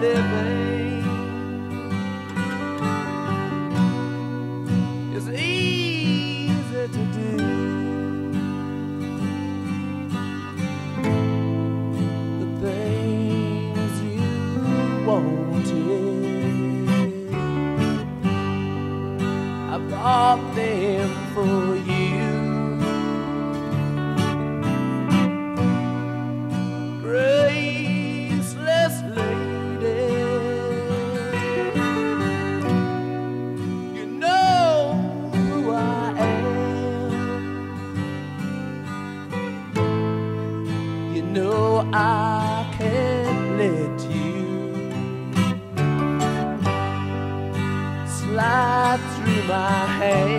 living is easy to do. The things you wanted, I bought them for you. No, I can't let you slide through my hands.